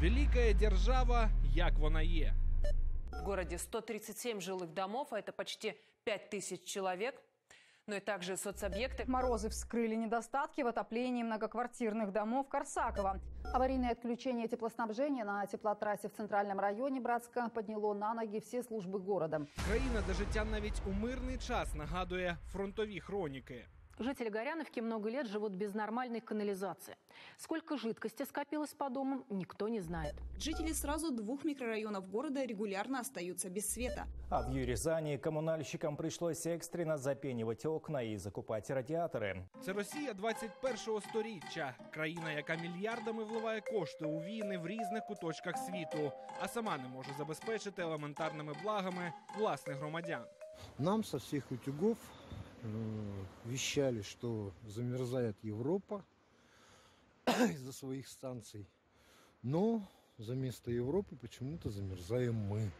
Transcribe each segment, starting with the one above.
Великая держава, як вона є. В городе 137 жилых домов, а это почти 5000 человек. Но и также соцобъекты. Морозы вскрыли недостатки в отоплении многоквартирных домов Корсакова. Аварийное отключение теплоснабжения на теплотрассе в центральном районе Братска подняло на ноги все службы города. Країна, де життя навіть у мирний час нагадує фронтові хроніки. Жители Горяновки много лет живут без нормальной канализации. Сколько жидкости скопилось по домам, никто не знает. Жители сразу двух микрорайонов города регулярно остаются без света. А в Юрезании коммунальщикам пришлось экстренно запенивать окна и закупать радиаторы. Це Росія 21-го сторіччя, країна, яка мільярдами вливає кошти у війни в різних куточках світу, а сама не може забезпечити елементарними благами власних громадян. Нам со всех утюгов э, вещали, что замерзает Европа из-за своих станций. Но за место Европы почему-то замерзаем мы.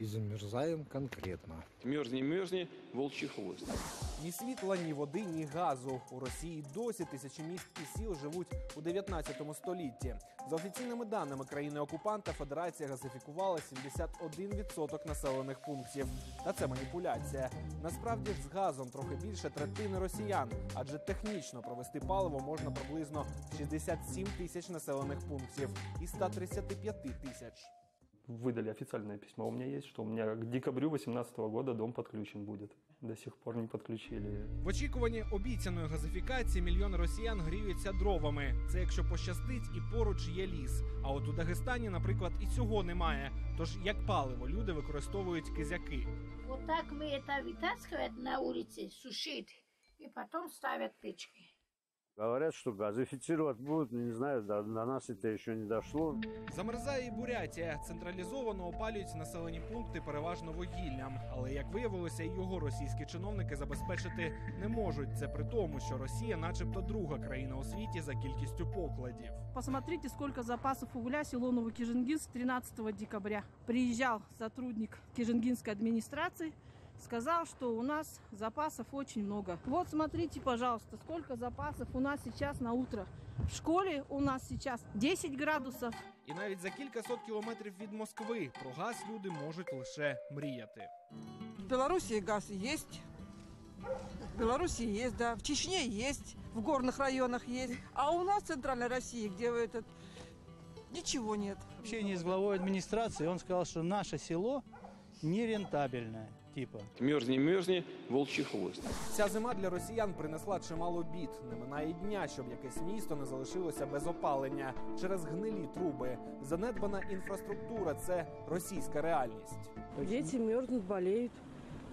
И замерзаем конкретно. Мерзни, мерзни, волчий хвост. Ні світла, ні води, ні газу. У Росії досі тисячі міст і сіл живуть у 19 столітті. За офіційними даними країни-окупанта, Федерація газифікувала 71% населених пунктів. Та це маніпуляція. Насправді ж з газом трохи більше третини росіян, адже технічно провести паливо можна приблизно в 67 тисяч населених пунктів і 135 тисяч выдали официальное письмо. У меня есть, что у меня к декабрю 2018 года дом подключен будет. До сих пор не подключили. В очікуванні обіцяної газифікації мільйони росіян гріються дровами. Це якщо пощастить і поруч є ліс. А от у Дагестані, наприклад, і цього немає. Тож як паливо люди використовують кизяки. Вот так мы это вытаскивают на улице, сушить, и потом ставят печки. Говорят, что газифицировать будут, не знаю, до, до нас это еще не дошло. Замерзає і Бурятія. Централізовано опалюють населені пункти переважно вугіллям. Але як виявилося, і його російські чиновники забезпечити не можуть. Це при тому, що Росія, начебто, друга країна у світі за кількістю покладів. Посмотрите, сколько запасов угля село Новокижингинск 13 декабря. Приезжал сотрудник Кижингинской администрации, сказал, что у нас запасов очень много. Вот смотрите, пожалуйста, сколько запасов у нас сейчас на утро. В школе у нас сейчас 10 градусов. І навіть за кількасот кілометрів від Москви про газ люди можуть лише мріяти. В Белоруссии газ есть. В Белоруссии есть, да. В Чечне есть. В горных районах есть. А у нас в Центральной России, где вы этот... Ничего нет. В общении с главой администрации он сказал, что наше село нерентабельное. Типа. Мерзни, мерзни, волчий хвост. Ця зима для росіян принесла чимало бід. Не минає дня, щоб якесь місто не залишилося без опалення через гнилі труби. Занедбана інфраструктура це російська реальність. Дети мерзнут, болеют.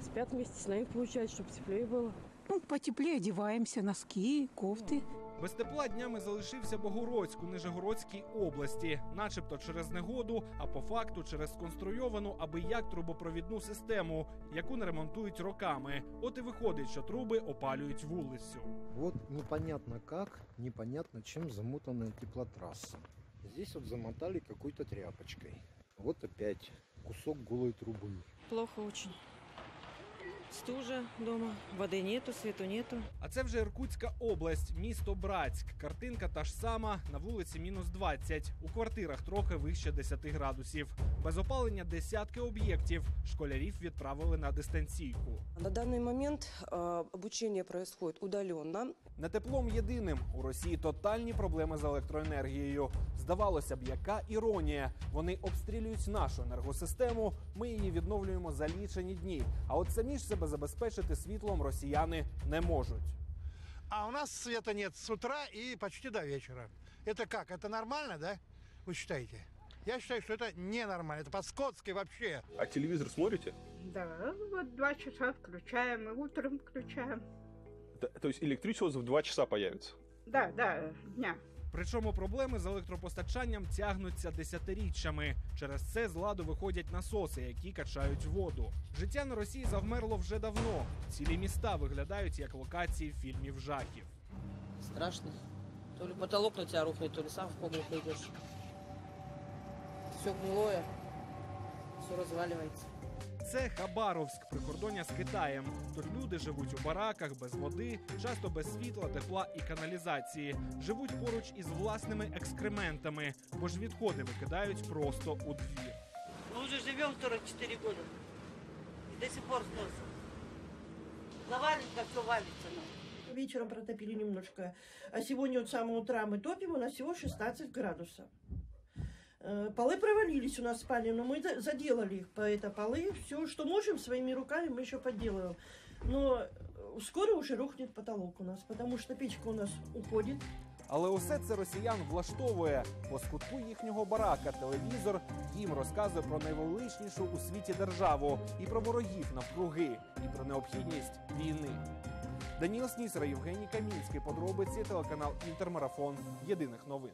Спят вместе с нами, получается, чтобы теплее было. Ну, потеплее одеваемся, носки, кофты. Без тепла днями залишився Богородськ у Нижегородській області, начебто через негоду, а по факту через сконструйовану аби як трубопровідну систему, яку не ремонтують роками. От і виходить, що труби опалюють вулицю. Вот непонятно как, непонятно чем замотанная теплотрасса. Здесь вот замотали какой-то тряпочкой. Вот опять кусок голой трубы. Плохо очень. Стужа дома, воды нету, свету нету. А це вже Іркутська область, місто Братськ. Картинка та ж сама на вулиці мінус 20. У квартирах трохи вище 10 градусів. Без опалення десятки об'єктів. Школярів відправили на дистанційку. На данный момент э, обучение происходит удаленно. Не теплом єдиним у Росії тотальні проблеми з електроенергією. Здавалося б, яка іронія. Вони обстрілюють нашу енергосистему. Ми її відновлюємо за лічені дні. А от самі ж себе забезпечити світлом росіяни не можуть. А у нас света нет с утра и почти до вечера. Это как? Это нормально, да? Вы считаете? Я считаю, что это ненормально. Это по-скотски вообще. А телевизор смотрите? Да, вот два часа включаем и утром включаем. То, то есть электричество в 2 часа появится? Да, да, дня. Причому проблеми з електропостачанням тягнуться десятиріччями. Через це з ладу виходять насоси, які качають воду. Життя на Росії завмерло вже давно. Цілі міста виглядають як локації фільмів жахів. Страшно. То ли потолок на тебя рухнет, то ли сам в кому пойдешь. Все гнилое, все разваливается. Це Хабаровськ, прикордоння з Китаєм. Тут люди живуть у бараках без води, часто без світла, тепла і каналізації. Живуть поруч із власними екскрементами, бо ж відходи викидають просто у двір. Мы уже живем 44 года. И до сих пор сносим. Завалит, как все валится нам. Вечером протопили немножко. А сегодня вот с самого утра мы топим, у нас всего 16 градусов. Э, Полы провалились у нас в спальне, но мы за- заделали их по это полы. Все, что можем, своими руками мы еще подделываем. Но э, скоро уже рухнет потолок у нас, потому что печка у нас уходит. Але усе це росіян влаштовує. По скутку їхнього барака телевізор їм розказує про найвеличнішу у світі державу і про ворогів навкруги, і про необхідність війни. Даніл Снісера, Євгеній Камінський. Подробиці телеканал Інтермарафон. Єдиних новин.